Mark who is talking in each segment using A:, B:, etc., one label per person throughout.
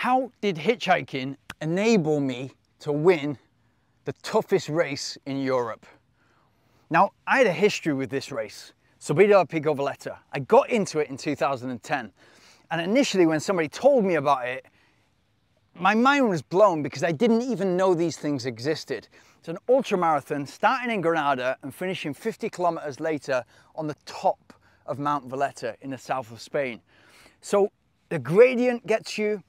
A: How did hitchhiking enable me to win the toughest race in Europe? Now, I had a history with this race, Subida Pico Veleta. I got into it in 2010. And initially when somebody told me about it, my mind was blown because I didn't even know these things existed. It's an ultra marathon starting in Granada and finishing 50 kilometers later on the top of Mount Veleta in the south of Spain. So the gradient gets you,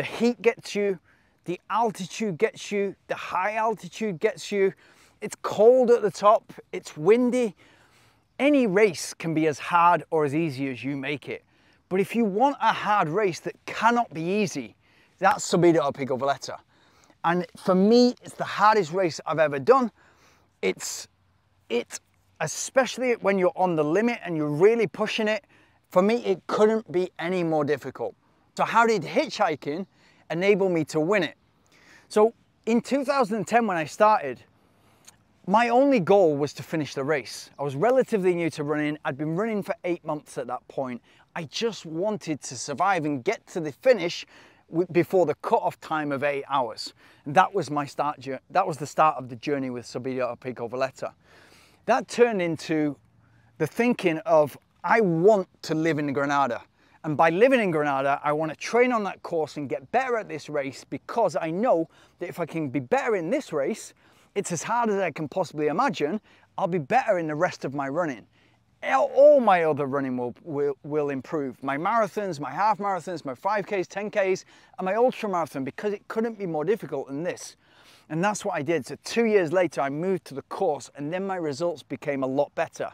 A: the heat gets you, the altitude gets you, the high altitude gets you, it's cold at the top, it's windy. Any race can be as hard or as easy as you make it. But if you want a hard race that cannot be easy, that's Subida o Pico Veleta. And for me, it's the hardest race I've ever done. It's, it, especially when you're on the limit and you're really pushing it, for me, it couldn't be any more difficult. So how did hitchhiking enable me to win it? So in 2010, when I started, my only goal was to finish the race. I was relatively new to running. I'd been running for eight months at that point. I just wanted to survive and get to the finish before the cut-off time of eight hours. And that was my start. That was the start of the journey with Subida Pico Veleta. That turned into the thinking of I want to live in Granada. And by living in Granada, I want to train on that course and get better at this race because I know that if I can be better in this race, it's as hard as I can possibly imagine, I'll be better in the rest of my running. All my other running will, will, will improve. My marathons, my half marathons, my 5Ks, 10Ks, and my ultra marathon because it couldn't be more difficult than this. And that's what I did. So two years later, I moved to the course and then my results became a lot better.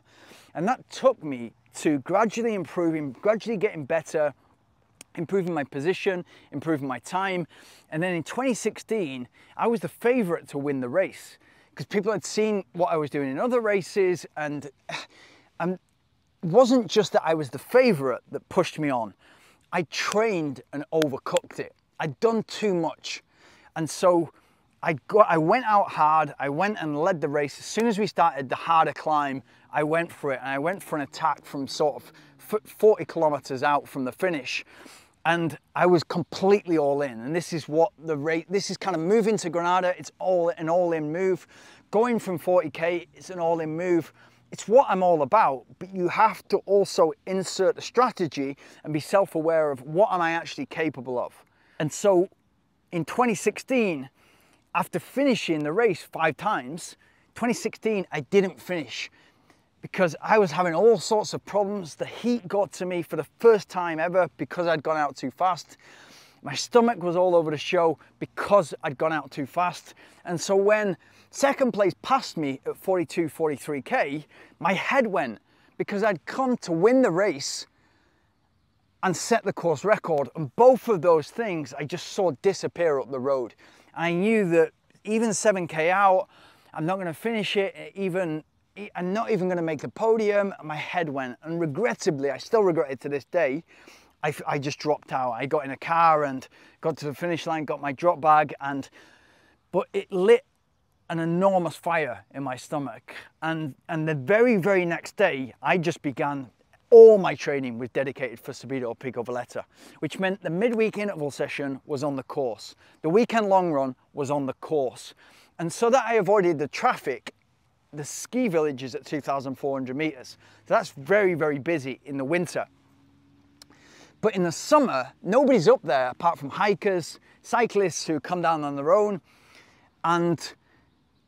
A: And that took me to gradually improving, gradually getting better, improving my position, improving my time. And then in 2016, I was the favorite to win the race because people had seen what I was doing in other races and, and it wasn't just that I was the favorite that pushed me on. I trained and overcooked it. I'd done too much. And so I, got, I went out hard, I went and led the race. As soon as we started the harder climb, I went for it and I went for an attack from sort of 40 kilometers out from the finish and I was completely all in. And this is what the rate, this is kind of moving to Granada, it's all an all in move. Going from 40K, it's an all in move. It's what I'm all about, but you have to also insert a strategy and be self-aware of what am I actually capable of. And so in 2016, after finishing the race five times, 2016, I didn't finish because I was having all sorts of problems. The heat got to me for the first time ever because I'd gone out too fast. My stomach was all over the show because I'd gone out too fast. And so when second place passed me at 42, 43K, my head went because I'd come to win the race and set the course record. And both of those things I just saw disappear up the road. I knew that even 7K out, I'm not gonna finish it even I'm not even going to make the podium. My head went, and regrettably, I still regret it to this day. I, I just dropped out. I got in a car and got to the finish line, got my drop bag, and but it lit an enormous fire in my stomach. And and the very very next day, I just began. All my training was dedicated for Subida o Pico Veleta, which meant the midweek interval session was on the course. The weekend long run was on the course. And so that I avoided the traffic the ski village is at 2,400 meters. So that's very, very busy in the winter. But in the summer, nobody's up there apart from hikers, cyclists who come down on their own, and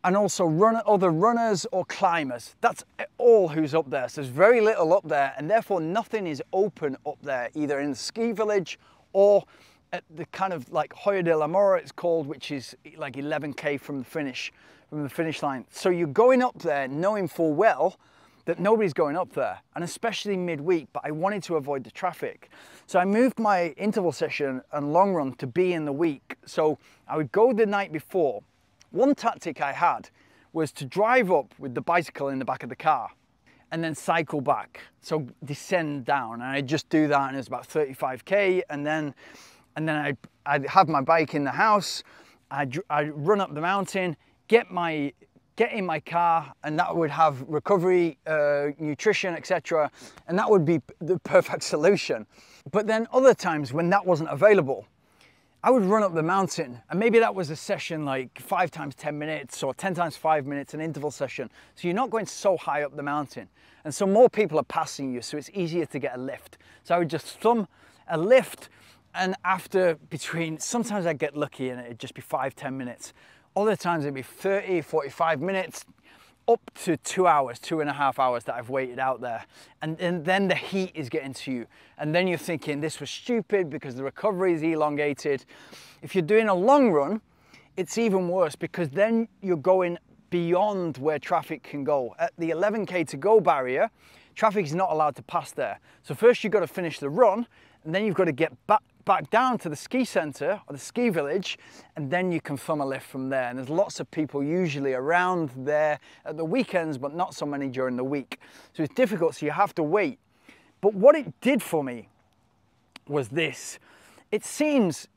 A: and also run, other runners or climbers. That's all who's up there. So there's very little up there, and therefore nothing is open up there, either in the ski village or at the kind of like Hoyo de la Mora it's called, which is like 11k from the finish from the finish line. So you're going up there knowing full well that nobody's going up there, and especially midweek, but I wanted to avoid the traffic. So I moved my interval session and long run to be in the week. So I would go the night before. One tactic I had was to drive up with the bicycle in the back of the car and then cycle back. So descend down, and I just do that, and it's about 35k, and then and then I'd, I'd have my bike in the house, I'd, I'd run up the mountain, get my get in my car and that would have recovery, uh, nutrition, etc. And that would be the perfect solution. But then other times when that wasn't available, I would run up the mountain and maybe that was a session like five times 10 minutes or 10 times five minutes, an interval session. So you're not going so high up the mountain. And so more people are passing you, so it's easier to get a lift. So I would just thumb a lift and after between, sometimes I'd get lucky and it'd just be five, 10 minutes. Other times it'd be 30, 45 minutes, up to two hours, two and a half hours that I've waited out there. And, and then the heat is getting to you. And then you're thinking this was stupid because the recovery is elongated. If you're doing a long run, it's even worse because then you're going beyond where traffic can go. At the 11K to go barrier, traffic is not allowed to pass there. So first you've got to finish the run and then you've got to get back back down to the ski centre or the ski village and then you can thumb a lift from there. And there's lots of people usually around there at the weekends, but not so many during the week. So it's difficult, so you have to wait. But what it did for me was this. It seems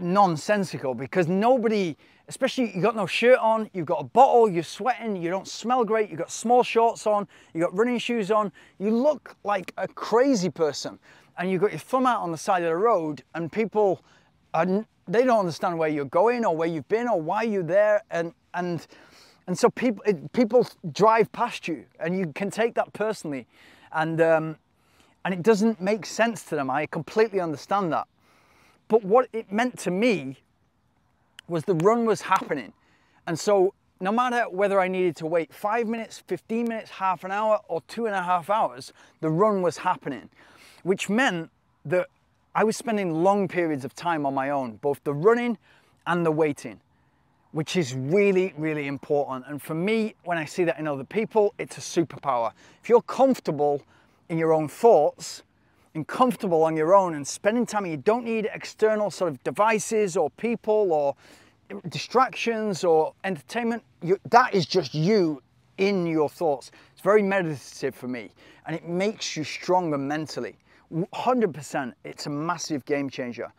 A: nonsensical because nobody, especially you've got no shirt on, you've got a bottle, you're sweating, you don't smell great, you've got small shorts on, you've got running shoes on, you look like a crazy person. And you've got your thumb out on the side of the road and people are, they don't understand where you're going or where you've been or why you're there and and and so people it, people drive past you and you can take that personally. And um, and it doesn't make sense to them. I completely understand that but what it meant to me was the run was happening and so no matter whether I needed to wait five minutes, 15 minutes, half an hour, or two and a half hours, the run was happening which meant that I was spending long periods of time on my own, both the running and the waiting, which is really, really important. And for me, when I see that in other people, it's a superpower. If you're comfortable in your own thoughts and comfortable on your own and spending time, you don't need external sort of devices or people or distractions or entertainment. You, that is just you in your thoughts. It's very meditative for me and it makes you stronger mentally. 100%, it's a massive game changer.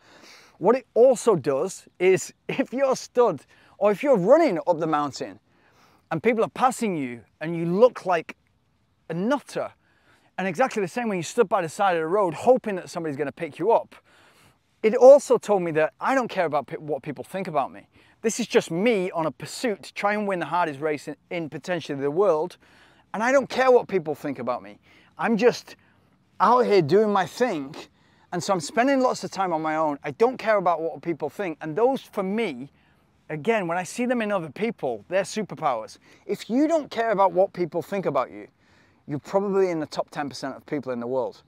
A: What it also does is if you're stood or if you're running up the mountain and people are passing you and you look like a nutter, and exactly the same when you stood by the side of the road hoping that somebody's going to pick you up, it also told me that I don't care about what people think about me. This is just me on a pursuit to try and win the hardest race in, in potentially the world, and I don't care what people think about me. I'm just out here doing my thing. And so I'm spending lots of time on my own. I don't care about what people think. And those, for me, again, when I see them in other people, they're superpowers. If you don't care about what people think about you, you're probably in the top 10% of people in the world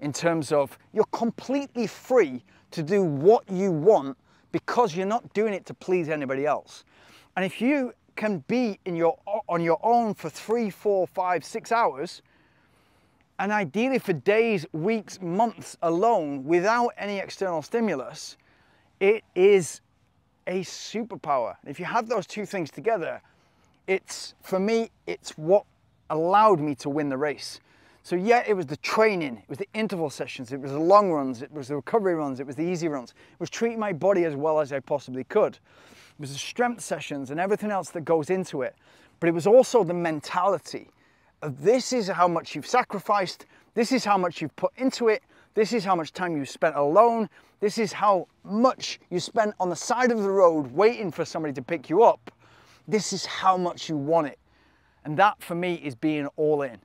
A: in terms of you're completely free to do what you want because you're not doing it to please anybody else. And if you can be in your, on your own for three, four, five, six hours, and ideally for days, weeks, months alone without any external stimulus, it is a superpower. If you have those two things together, it's, for me, it's what allowed me to win the race. So yeah, it was the training, it was the interval sessions, it was the long runs, it was the recovery runs, it was the easy runs. It was treating my body as well as I possibly could. It was the strength sessions and everything else that goes into it. But it was also the mentality of this is how much you've sacrificed, this is how much you've put into it, this is how much time you've spent alone, this is how much you spent on the side of the road waiting for somebody to pick you up. This is how much you want it. And that for me is being all in.